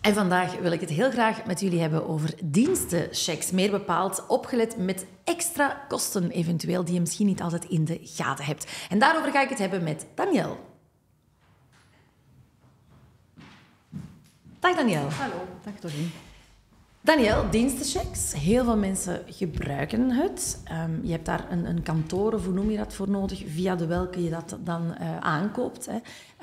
En vandaag wil ik het heel graag met jullie hebben over dienstenchecks. Meer bepaald opgelet met extra kosten eventueel die je misschien niet altijd in de gaten hebt. En daarover ga ik het hebben met Daniel. Dag Daniel. Hallo. Dag Doreen. Daniel, dienstenchecks. Heel veel mensen gebruiken het. Ehm, je hebt daar een, een kantoor, of hoe noem je dat, voor nodig, via de welke je dat dan uh, aankoopt. Hè.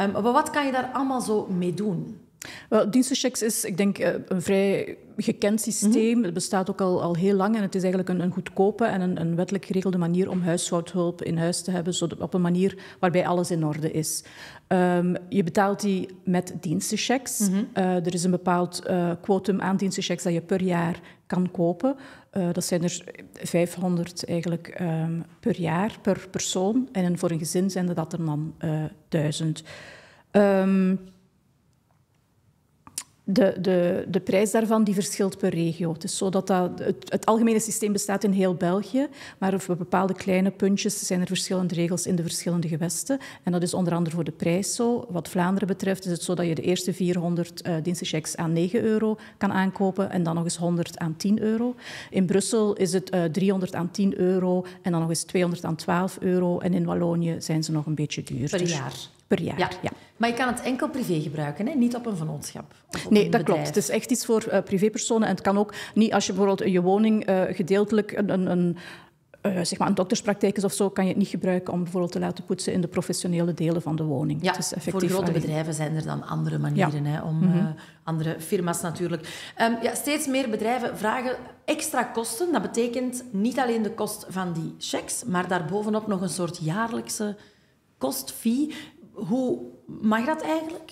Um, maar wat kan je daar allemaal zo mee doen? Wel, dienstenchecks is, ik denk, eh, een vrij gekend systeem. Mm Het bestaat ook al, al heel lang en het is eigenlijk een, een goedkope en een, een, wettelijk geregelde manier om huishoudhulp in huis te hebben, zodat, op een manier waarbij alles in orde is. Um, je betaalt die met dienstenchecks. Mm -hmm. uh, er is een bepaald uh, quotum aan dienstenchecks dat je per jaar kan kopen. Uh, dat zijn er 500 eigenlijk um, per jaar, per persoon. En voor een gezin zijn dat er dan 1000. Um, de, de, de prijs daarvan die verschilt per regio. Het is zo dat, dat het, het, algemene systeem bestaat in heel België, maar voor bepaalde kleine puntjes zijn er verschillende regels in de verschillende gewesten. En dat is onder andere voor de prijs zo. Wat Vlaanderen betreft is het zo dat je de eerste 400 uh, dienstenchecks aan 9 euro kan aankopen en dan nog eens 100 aan 10 euro. In Brussel is het uh, 300 aan 10 euro en dan nog eens 200 aan 12 euro. En in Wallonië zijn ze nog een beetje duurder. Per jaar? Per jaar, ja. ja. Maar je kan het enkel privé gebruiken, hè? niet op een vennootschap. Op nee, een dat klopt. Het is echt iets voor uh, privépersonen. En het kan ook niet als je bijvoorbeeld je woning uh, gedeeltelijk een, een, een uh, zeg maar een dokterspraktijk is of zo, kan je het niet gebruiken om bijvoorbeeld te laten poetsen in de professionele delen van de woning. Ja, voor grote bedrijven zijn er dan andere manieren, ja. hè, om mm -hmm. uh, andere firma's natuurlijk. Um, ja, steeds meer bedrijven vragen extra kosten. Dat betekent niet alleen de kost van die checks, maar daarbovenop nog een soort jaarlijkse kostfee. Hoe mag dat eigenlijk?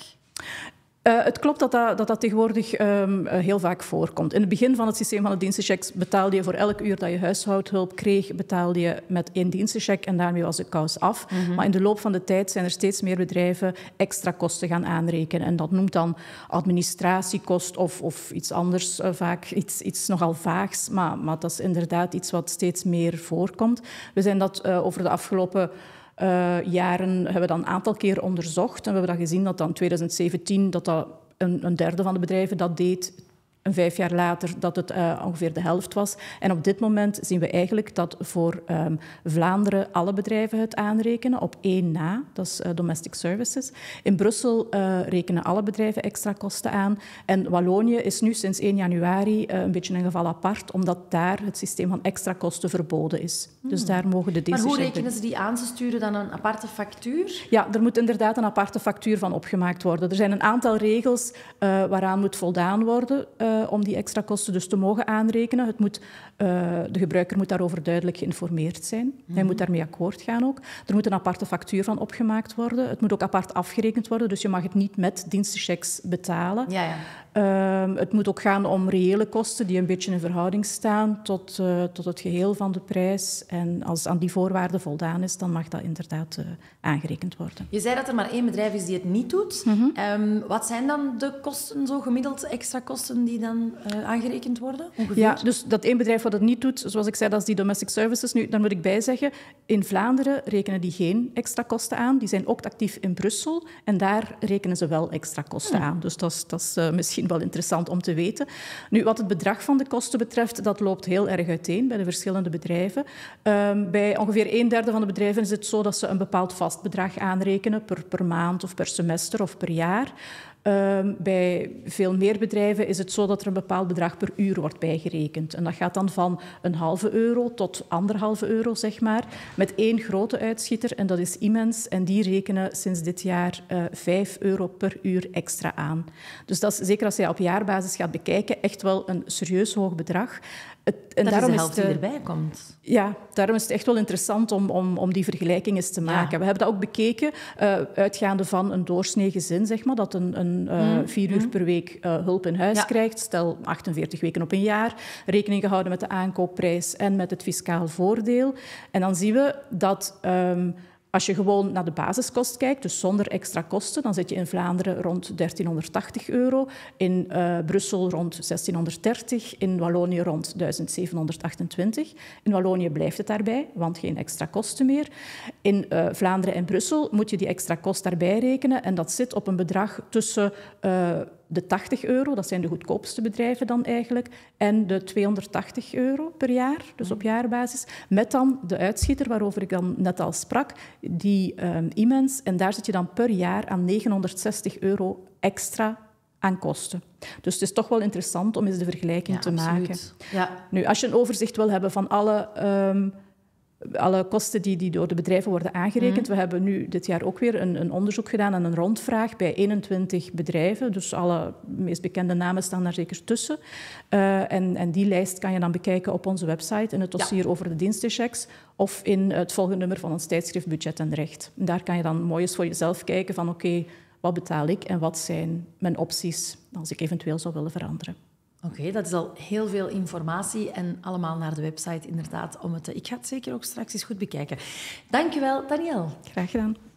Uh, het klopt dat dat, dat, dat tegenwoordig um, uh, heel vaak voorkomt. In het begin van het systeem van de dienstenchecks betaalde je voor elk uur dat je huishoudhulp kreeg, betaalde je met één dienstencheck en daarmee was de kous af. Mm -hmm. Maar in de loop van de tijd zijn er steeds meer bedrijven extra kosten gaan aanrekenen. En dat noemt dan administratiekost of, of iets anders, uh, vaak iets, iets nogal vaags. Maar, maar dat is inderdaad iets wat steeds meer voorkomt. We zijn dat over de afgelopen uh, jaren hebben we dat een aantal keer onderzocht. En we hebben dat gezien dat dan 2017 dat dat een, een derde van de bedrijven dat deed. En vijf jaar later dat het uh, ongeveer de helft was. En op dit moment zien we eigenlijk dat voor um, Vlaanderen alle bedrijven het aanrekenen op één na. Dat is uh, domestic services. In Brussel uh, rekenen alle bedrijven extra kosten aan. En Wallonië is nu sinds 1 januari een beetje een geval apart, omdat daar het systeem van extra kosten verboden is. Hmm. Dus daar mogen de Maar hoe rekenen ze die aan? Ze sturen dan een aparte factuur? Ja, er moet inderdaad een aparte factuur van opgemaakt worden. Er zijn een aantal regels waaraan moet voldaan worden om die extra kosten dus te mogen aanrekenen. Het moet, uh, de gebruiker moet daarover duidelijk geïnformeerd zijn. Hij moet daarmee akkoord gaan ook. Er moet een aparte factuur van opgemaakt worden. Het moet ook apart afgerekend worden, dus je mag het niet met dienstenchecks betalen. Ja, ja. Uh, het moet ook gaan om reële kosten die een beetje in verhouding staan tot, uh, tot het geheel van de prijs. En als aan die voorwaarden voldaan is, dan mag dat inderdaad aangerekend worden. Je zei dat er maar één bedrijf is die het niet doet. Mm-hmm. Um, wat zijn dan de kosten, zo gemiddeld extra kosten, die dan uh, aangerekend worden? Ongeveer? Ja, dus dat één bedrijf wat het niet doet, zoals ik zei, dat is die domestic services. Nu, daar moet ik bij zeggen, in Vlaanderen rekenen die geen extra kosten aan. Die zijn ook actief in Brussel en daar rekenen ze wel extra kosten aan. Dus dat is, dat is uh, misschien wel interessant om te weten. Nu, wat het bedrag van de kosten betreft, dat loopt heel erg uiteen bij de verschillende bedrijven. Um, bij ongeveer een derde van de bedrijven is het zo dat ze een bepaald vast bedrag aanrekenen per, per maand of per semester of per jaar. Um, bij veel meer bedrijven is het zo dat er een bepaald bedrag per uur wordt bijgerekend. En dat gaat dan van een halve euro tot anderhalve euro, zeg maar. Met één grote uitschieter, en dat is immens. En die rekenen sinds dit jaar uh, 5 euro per uur extra aan. Dus dat is, zeker als je op jaarbasis gaat bekijken, echt wel een serieus hoog bedrag. Het, en dat daarom is de helft die erbij komt. Ja, daarom is het echt wel interessant om, om, om die vergelijking eens te maken. Ja. We hebben dat ook bekeken, uh, uitgaande van een doorsnee gezin, zeg maar, dat een, een uh, mm. vier uur per week uh, hulp in huis ja. krijgt. Stel 48 weken op een jaar, rekening gehouden met de aankoopprijs en met het fiscaal voordeel. En dan zien we dat... Um, als je gewoon naar de basiskost kijkt, dus zonder extra kosten, dan zit je in Vlaanderen rond 1380 euro, in uh, Brussel rond 1630, in Wallonië rond 1728. In Wallonië blijft het daarbij, want geen extra kosten meer. In uh, Vlaanderen en Brussel moet je die extra kost daarbij rekenen en dat zit op een bedrag tussen uh, de 80 euro, dat zijn de goedkoopste bedrijven dan eigenlijk, en de 280 euro per jaar, dus op jaarbasis, met dan de uitschieter waarover ik dan net al sprak, die um, immens, en daar zit je dan per jaar aan 960 euro extra aan kosten. Dus het is toch wel interessant om eens de vergelijking te maken. Ja. Nu, als je een overzicht wil hebben van alle um, alle kosten die, die door de bedrijven worden aangerekend. Mhm. We hebben nu dit jaar ook weer een, een, onderzoek gedaan en een rondvraag bij 21 bedrijven. Dus alle meest bekende namen staan daar zeker tussen. Uh, en, en, die lijst kan je dan bekijken op onze website in het dossier over de dienstenchecks of in het volgende nummer van ons tijdschrift Budget en Recht. En daar kan je dan mooi eens voor jezelf kijken van oké, wat betaal ik en wat zijn mijn opties als ik eventueel zou willen veranderen. Oké, dat is al heel veel informatie en allemaal naar de website inderdaad. Om het, ik ga het zeker ook straks eens goed bekijken. Dankjewel, Daniel. Graag gedaan.